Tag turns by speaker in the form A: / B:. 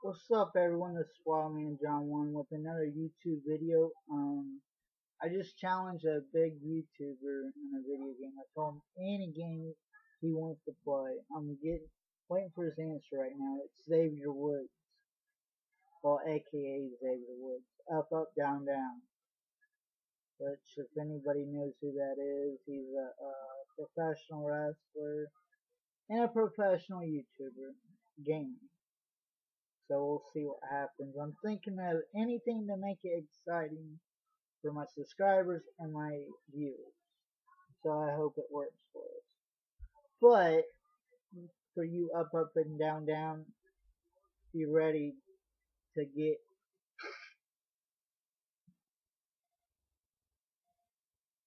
A: What's up everyone, this is Wildman John 1 with another YouTube video. Um, I just challenged a big YouTuber in a video game. I told him any game he wants to play. I'm getting waiting for his answer right now. It's Xavier Woods. Well, aka Xavier Woods. Up, up, down, down. Which, if anybody knows who that is, he's a, a professional wrestler and a professional YouTuber gaming. So we'll see what happens. I'm thinking of anything to make it exciting for my subscribers and my viewers. So I hope it works for us. But for you up, up, and down, down, be ready to get